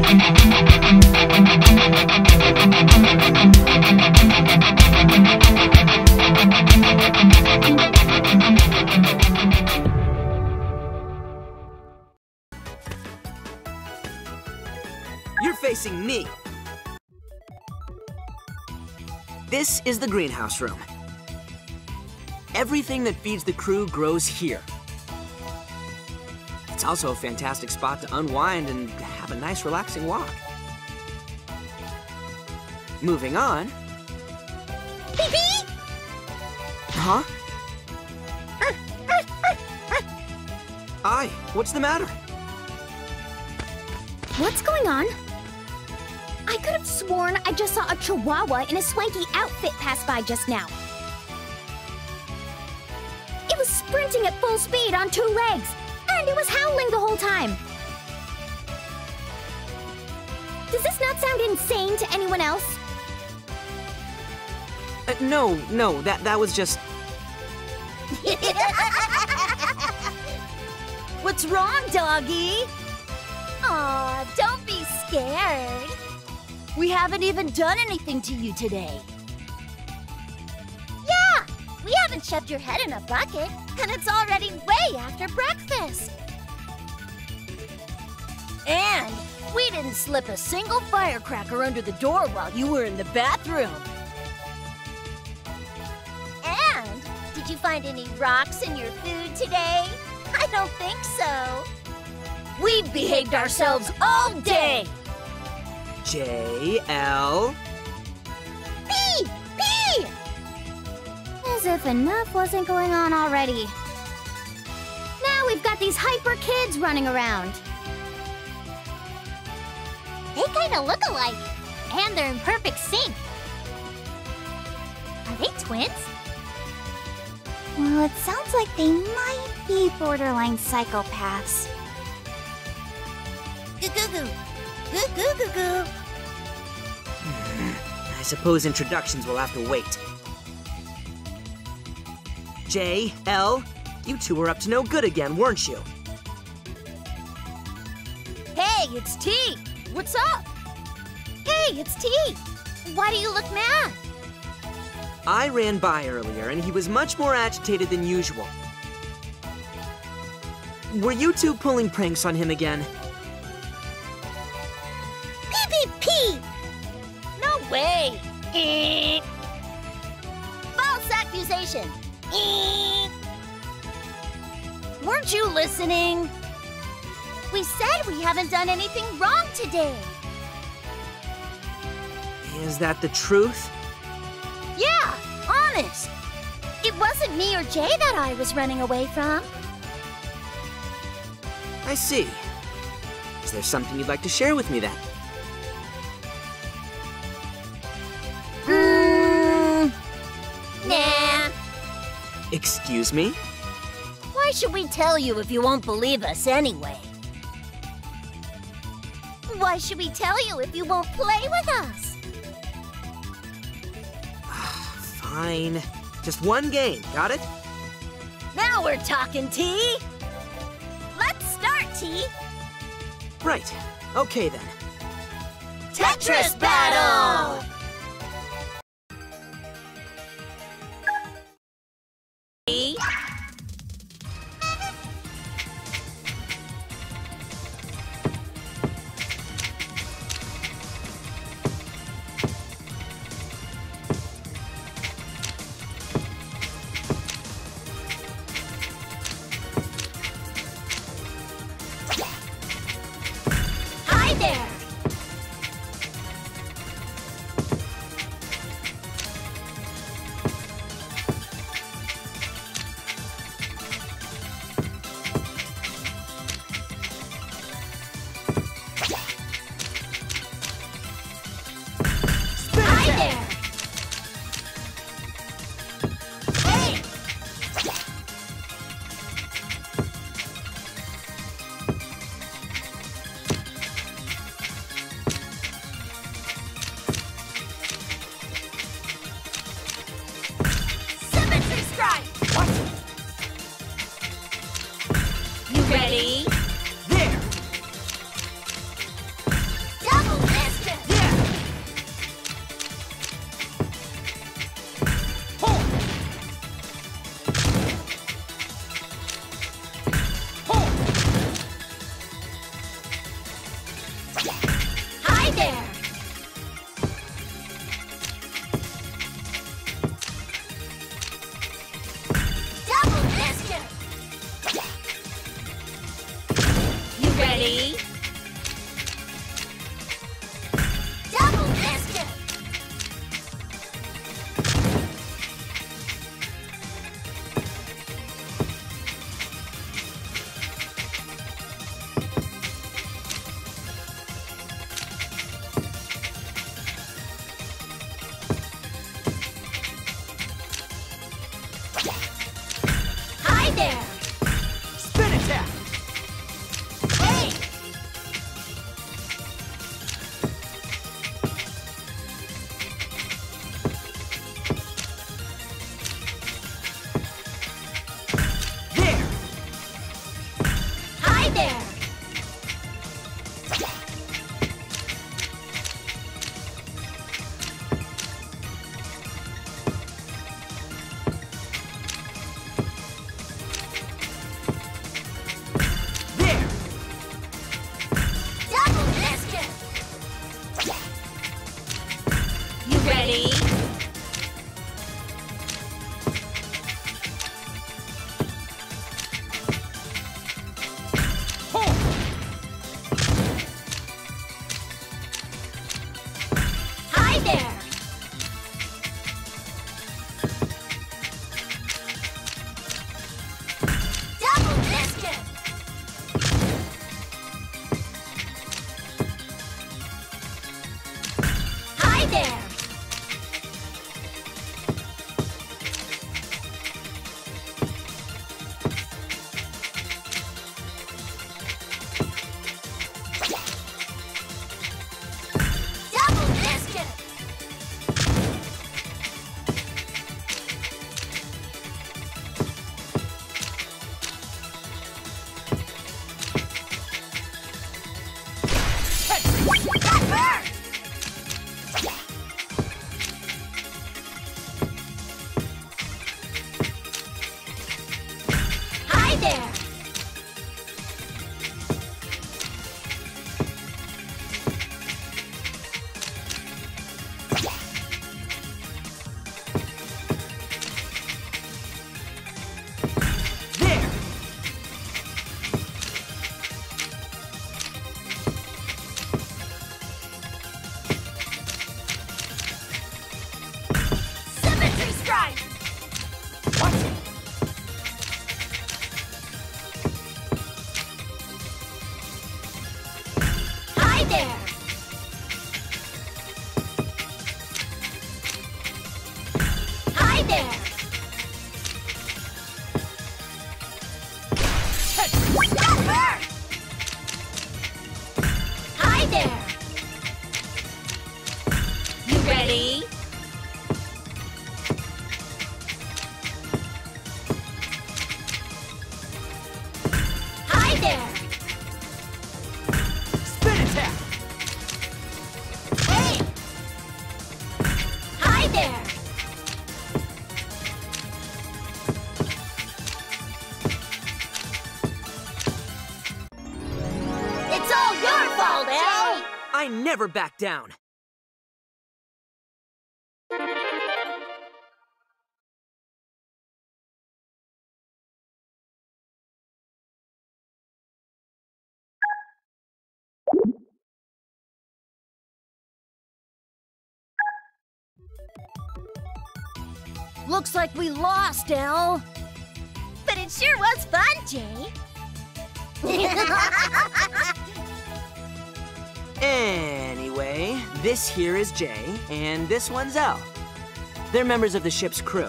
You're facing me. This is the greenhouse room. Everything that feeds the crew grows here. It's also a fantastic spot to unwind and have a nice relaxing walk. Moving on. Huh? Aye, what's the matter? What's going on? I could have sworn I just saw a chihuahua in a swanky outfit pass by just now. It was sprinting at full speed on two legs, and it was howling the whole time. Does this not sound insane to anyone else? Uh, no, no, that, that was just... What's wrong, doggy? Aw, don't be scared. We haven't even done anything to you today. Yeah, we haven't shoved your head in a bucket, and it's already way after breakfast. And we didn't slip a single firecracker under the door while you were in the bathroom. And did you find any rocks in your food today? I don't think so. We've behaved ourselves all day. Jay Elle. B! B! As if enough wasn't going on already. Now we've got these hyper kids running around. They kind of look alike, and they're in perfect sync. Are they twins? Well, it sounds like they might be borderline psychopaths. Goo goo goo. Goo goo goo goo. I suppose introductions will have to wait. Jay, Elle, you two were up to no good again, weren't you? Hey, it's Tee. What's up? Hey, it's Tee. Why do you look mad? I ran by earlier, and he was much more agitated than usual. Were you two pulling pranks on him again? PPP! No way! False accusation! Weren't you listening? We said we haven't done anything wrong today. Is that the truth? Yeah, honest. It wasn't me or Jay that I was running away from. I see. Is there something you'd like to share with me then? Mm, nah. Excuse me? Why should we tell you if you won't believe us anyway? Why should we tell you if you won't play with us? Fine. Just one game, got it? Now we're talking, Tee. Let's start, Tee. Right. Okay then. Tetris battle! there! I never back down. Looks like we lost, Elle. But it sure was fun, Jay. Anyway, this here is Jay, and this one's Elle. They're members of the ship's crew.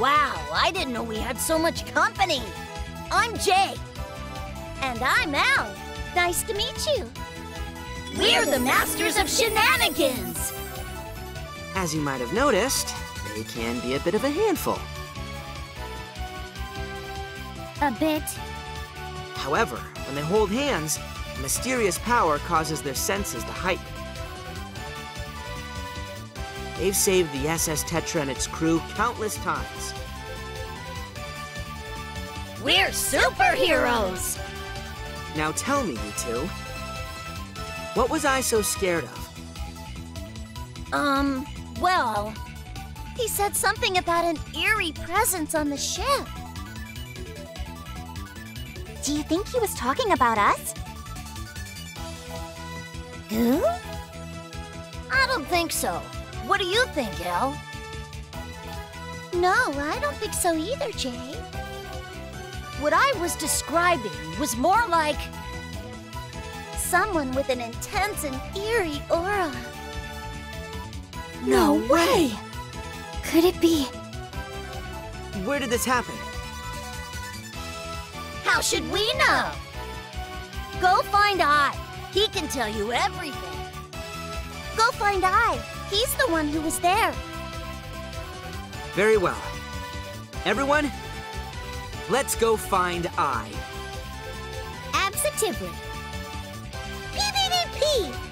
wow, I didn't know we had so much company. I'm Jay. And I'm Elle. Nice to meet you. We're the Masters of Shenanigans. As you might have noticed, they can be a bit of a handful. A bit. However, when they hold hands, mysterious power causes their senses to heighten. They've saved the SS Tetra and its crew countless times. We're superheroes. Now tell me, you two, what was I so scared of? Um, well, he said something about an eerie presence on the ship. Do you think he was talking about us? Who? I don't think so. What do you think, Elle? No, I don't think so either, Jay. What I was describing was more like someone with an intense and eerie aura. No way! Could it be? Where did this happen? How should we know? Go find Ai. He can tell you everything. Go find Ai. He's the one who was there. Very well. Everyone, let's go find Ai. Absolutely. P-P-P-P!